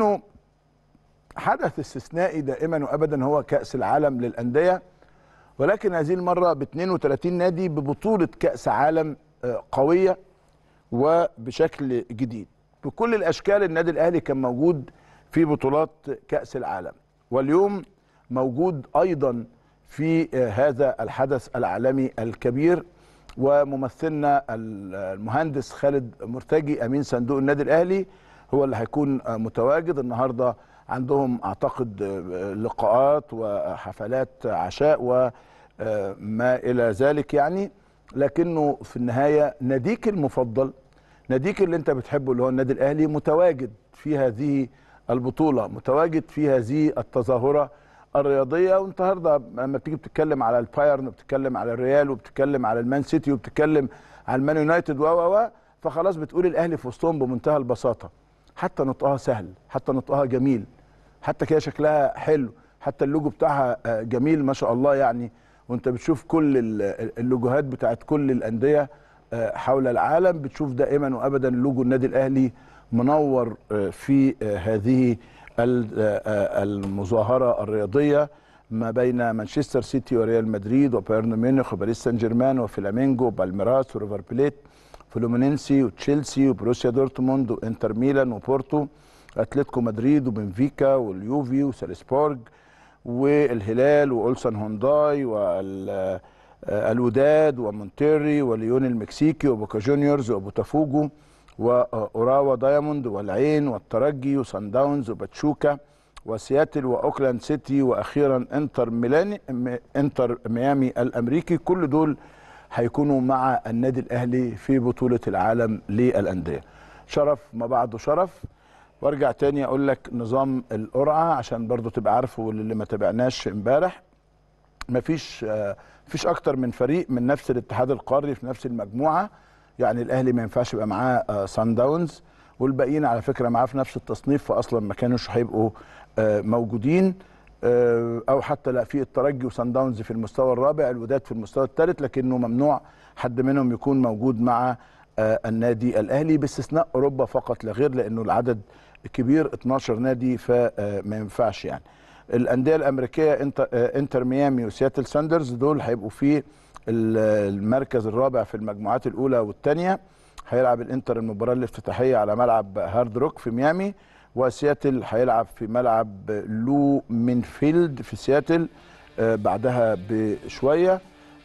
إنه حدث استثنائي دائما وابدا هو كأس العالم للأندية ولكن هذه المرة ب 32 نادي ببطولة كأس عالم آه، قوية وبشكل جديد. بكل الأشكال النادي الأهلي كان موجود في بطولات كأس العالم واليوم موجود أيضا في آه، هذا الحدث العالمي الكبير. وممثلنا المهندس خالد مرتجي أمين صندوق النادي الأهلي هو اللي هيكون متواجد النهارده عندهم أعتقد لقاءات وحفلات عشاء وما إلى ذلك يعني لكنه في النهاية ناديك المفضل ناديك اللي أنت بتحبه اللي هو النادي الأهلي متواجد في هذه البطولة متواجد في هذه التظاهرة الرياضية. والنهارده لما بتيجي بتتكلم على البايرن وبتتكلم على الريال وبتتكلم على المان سيتي وبتتكلم على المان يونايتد و فخلاص بتقول الأهلي في وسطهم بمنتهى البساطة. حتى نطقها سهل حتى نطقها جميل حتى كده شكلها حلو حتى اللوجو بتاعها آه، جميل ما شاء الله يعني. وانت بتشوف كل ال- اللوجوهات بتاعت كل الأندية آه، حول العالم بتشوف دائما وابدا لوجو النادي الأهلي منور آه، في هذه ال- المظاهرة الرياضية ما بين مانشستر سيتي وريال مدريد وبايرن ميونخ وباريس سان جيرمان وفلامينجو وبالميراس وريفر بليت. فلومينينسي وتشيلسي وبروسيا دورتموند وانتر ميلان وبورتو اتلتيكو مدريد وبنفيكا واليوفي وسالزبورج والهلال واولسان هونداي والوداد ومونتيري وليون المكسيكي وبوكا جونيورز وبوتافوجو واوراوا دايموند والعين والترجي وصن داونز وباتشوكا وسياتل واوكلاند سيتي وأخيرا انتر ميلان م- انتر ميامي الامريكي كل دول هيكونوا مع النادي الأهلي في بطولة العالم للأندية. شرف ما بعده شرف. وارجع تاني أقول لك نظام القرعة عشان برضو تبقى عارفه واللي ما تابعناش امبارح. مفيش آه، مفيش أكتر من فريق من نفس الاتحاد القاري في نفس المجموعة. يعني الأهلي ما ينفعش يبقى معاه آه، سان داونز والباقيين على فكرة معاه في نفس التصنيف فاصلا ما كانوش هيبقوا آه، موجودين. آه، أو حتى لا في الترجي وسان داونز في المستوى الرابع الوداد في المستوى الثالث لكنه ممنوع حد منهم يكون موجود مع آه، النادي الأهلي. باستثناء أوروبا فقط لا غير لأنه العدد كبير 12 نادي فما ينفعش يعني. الأندية الأمريكية انتر, آه، إنتر ميامي وسياتل ساندرز دول هيبقوا في ال- المركز الرابع في المجموعات الأولى والثانية. هيلعب الإنتر المباراة الافتتاحية على ملعب هارد روك في ميامي. وسياتل هيلعب في ملعب لومن فيلد في سياتل آه، بعدها بشوية.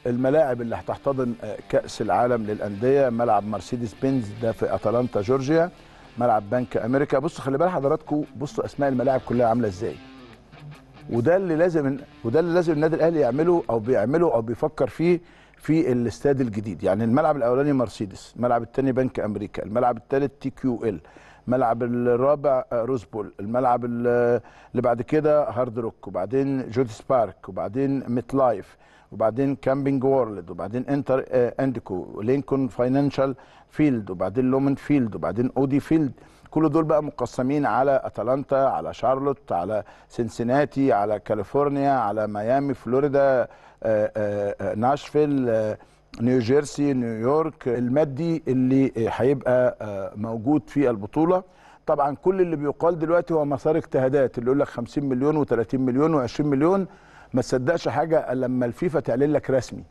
الملاعب اللي هتحتضن آه، كأس العالم للأندية ملعب مرسيدس بنز ده في أتلانتا جورجيا ملعب بنك أمريكا. بصوا خلي بال حضراتكم بصوا أسماء الملاعب كلها عاملة إزاي. وده اللي لازم وده اللي لازم النادي الأهلي يعمله أو بيعمله أو بيفكر فيه في الاستاد الجديد. يعني الملعب الأولاني مرسيدس الملعب الثاني بنك أمريكا الملعب الثالث TQL الملعب الرابع آه، روز بول. الملعب ال- اللي بعد كده هارد روك وبعدين جوديس بارك وبعدين ميت لايف وبعدين كامبينج وورلد وبعدين انتر آه، جوديكو لينكولن فاينانشال فيلد وبعدين لومن فيلد وبعدين اودي فيلد. كل دول بقى مقسمين على اتلانتا على شارلوت على سنسناتي على كاليفورنيا على ميامي فلوريدا آه، آه، آه، ناشفيل آه، نيوجيرسي نيويورك المادي اللي هيبقى آه، موجود في البطولة. طبعا كل اللي بيقال دلوقتي هو مسار اجتهادات اللي يقول لك 50 مليون و30 مليون و20 مليون. ما تصدقش حاجة لما الفيفا تعلن لك رسمي.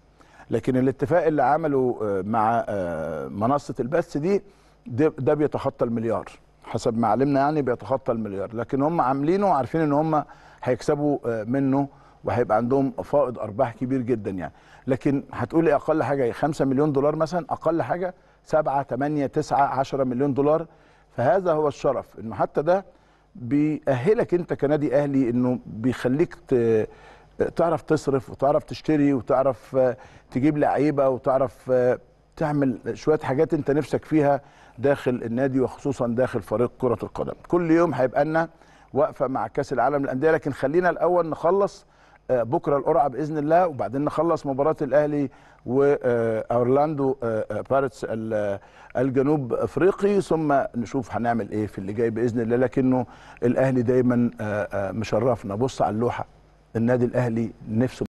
لكن الاتفاق اللي عمله آه، مع آه، منصة البث دي ده, بيتخطى المليار. حسب ما علمنا يعني بيتخطى المليار. لكن هم عاملينه وعارفين إن هم هيكسبوا منه. وهيبقى عندهم فائض أرباح كبير جدا يعني لكن هتقولي أقل حاجة إيه؟ 5 مليون دولار مثلا أقل حاجة 7 8 9 10 مليون دولار فهذا هو الشرف إنه حتى ده بيأهلك أنت كنادي أهلي إنه بيخليك. تعرف تصرف وتعرف تشتري وتعرف تجيب لعيبة وتعرف تعمل شوية حاجات أنت نفسك فيها داخل النادي وخصوصا داخل فريق كرة القدم كل يوم هيبقى لنا وقفة مع كأس العالم للأندية لكن خلينا الأول نخلص بكرة القرعة بإذن الله وبعدين نخلص مباراة الأهلي واورلاندو بايرتس ال- الجنوب أفريقي. ثم نشوف هنعمل إيه في اللي جاي بإذن الله لكنه الأهلي دايما آه، آه، مشرفنا. بص على اللوحة النادي الأهلي نفسه